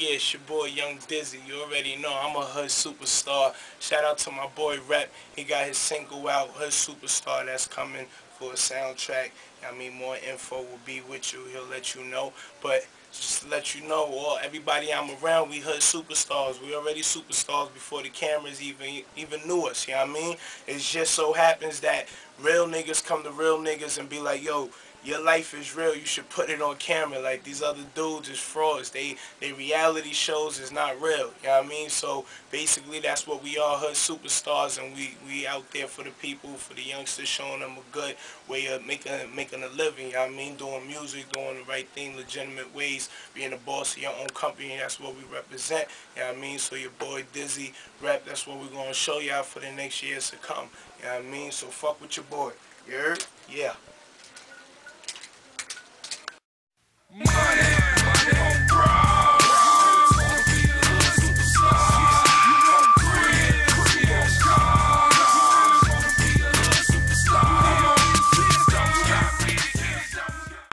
yeah, it's your boy Young Dizzy. You already know I'm a hood superstar. Shout out to my boy Rep. He got his single out, Hood Superstar, that's coming for a soundtrack. I mean, more info will be with you. He'll let you know. But just to let you know, all everybody I'm around, we hood superstars. We already superstars before the cameras even even knew us. You know what I mean? It just so happens that real niggas come to real niggas and be like, yo, your life is real. You should put it on camera. Like these other dudes is frauds. They they reality shows is not real. You know what I mean? So basically that's what we are, hood superstars, and we we out there for the people, for the youngsters, showing them a good way of making making a living. You know what I mean? Doing music, doing the right thing, legitimate ways, being the boss of your own company. That's what we represent. You know what I mean? So your boy Dizzy Rap, that's what we're gonna show y'all for the next years to come. You know what I mean? So fuck with your boy. You heard?